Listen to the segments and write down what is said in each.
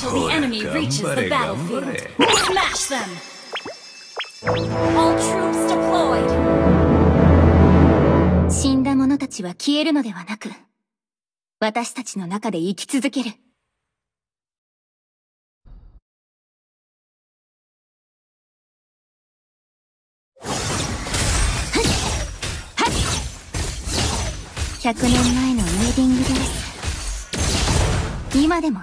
Till the enemy reaches the battlefield. Smash them! All troops deployed! 死んだ者たちは消えるのではなく、私たちの中で生き続ける。100年前のウェディングドレス。今でも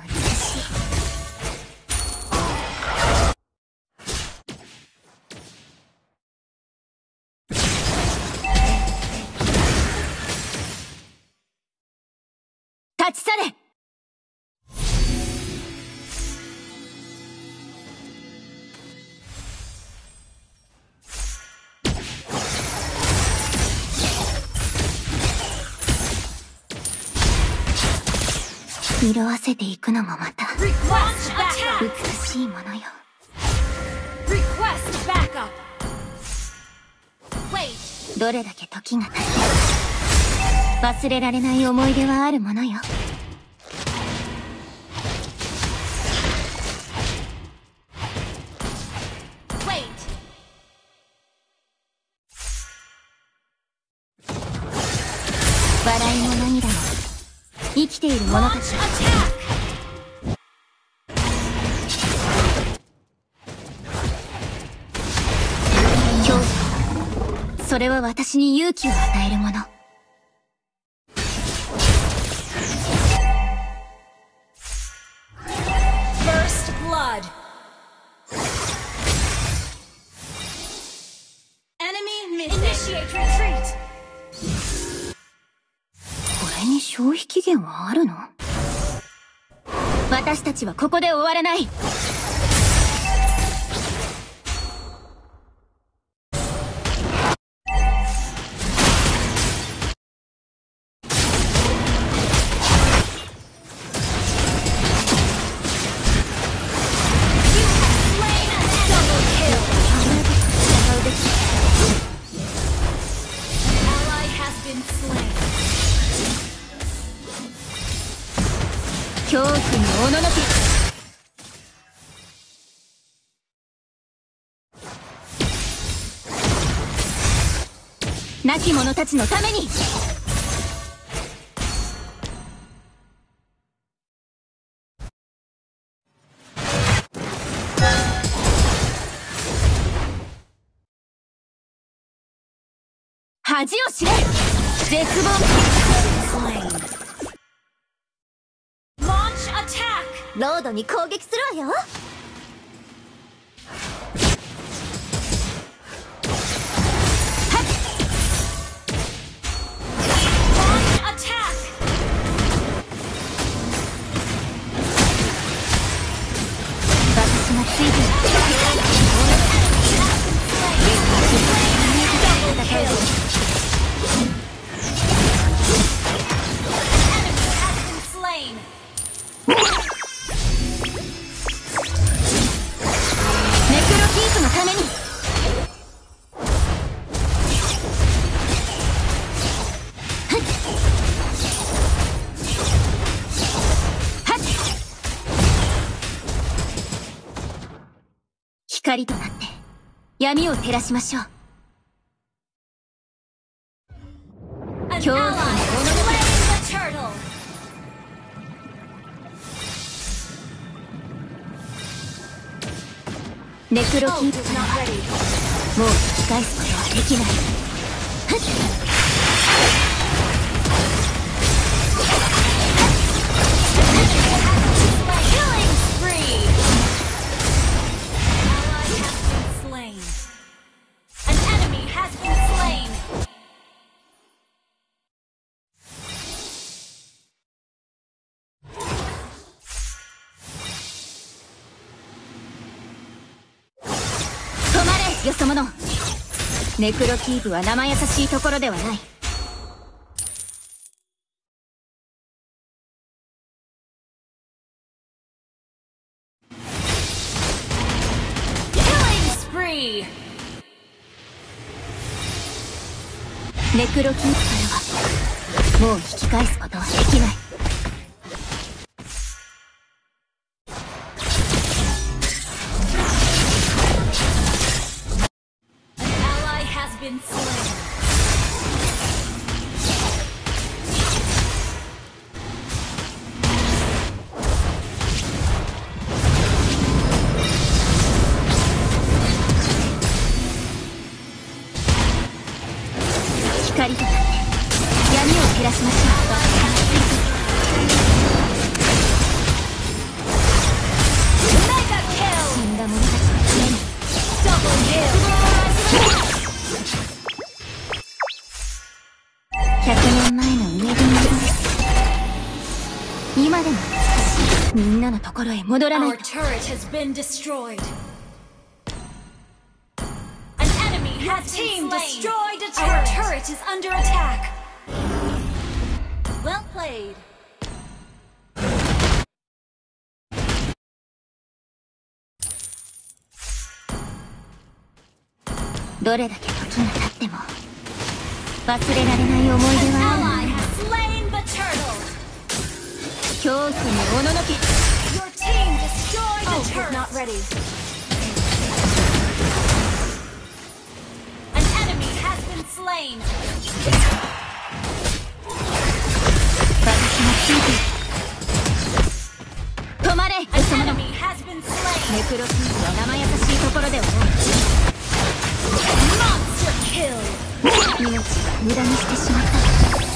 色あせていくのもまた美しいものよ Request backup! Wait! どれだけ時が経っても忘れられない思い出はあるものよきているそれは私に勇気を与えるもの。Initiate retreat! 消費期限はあるの？私たちはここで終われない。亡き者たちのために。恥を知れ。絶望!ロードに攻撃するわよ闇を照らしましょう。今日はネクロキープさんもう引き返すことはできない。はっよそ者。ネクロキープは生優しいところではない。ネクロキープからはもう引き返すことはできない。しいみんなのところへ戻らないと has team destroyed a turret. Our turret is under attack. Well played. どれだけ時が経っても忘れられない思い出 An はある ally has slain the turtle. 恐怖に ready. An enemy has been slain. 私がついている止まれ An 嘘者 enemy has been slain. ネクロキープは生優しいところではない Monster kill. 命を無駄にしてしまった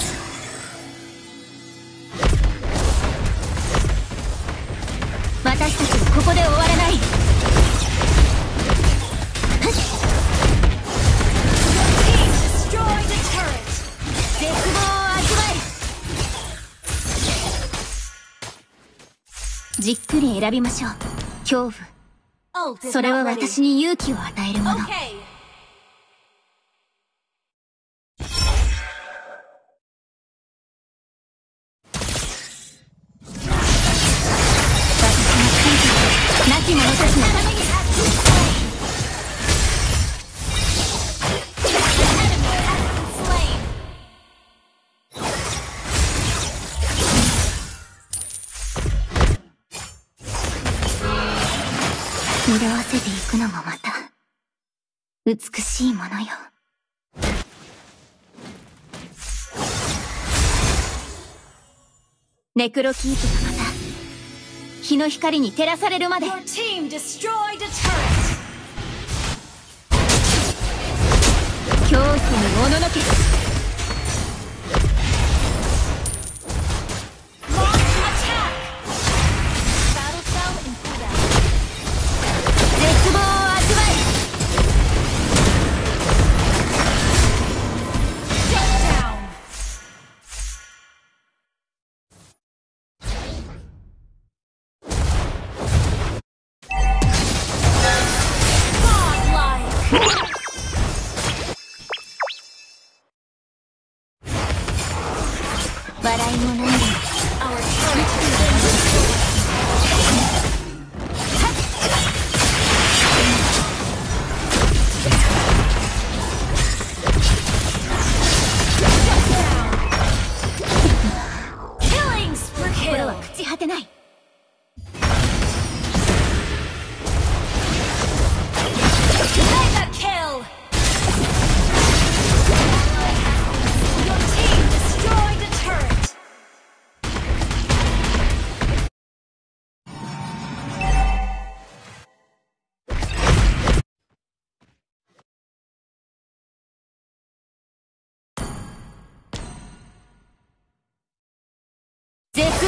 じっくり選びましょう恐怖それは.私に勇気を与えるもの Okay. くのもまた。美しいものよ。ネクロキープがまた。日の光に照らされるまで.恐怖におののけ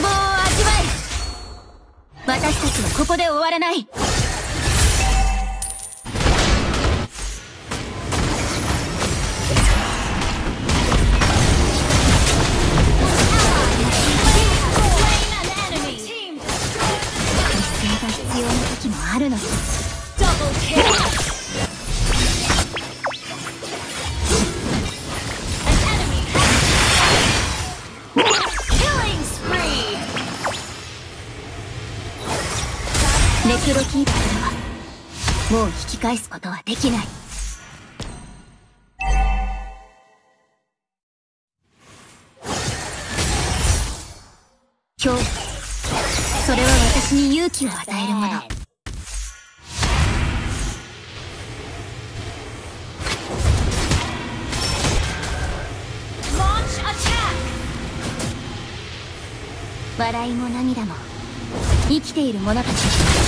望を味わえ。私たちはここで終われない。ネクロキーパーからはもう引き返すことはできない。今日それは私に勇気を与えるもの。笑いも涙も生きている者たち。Killing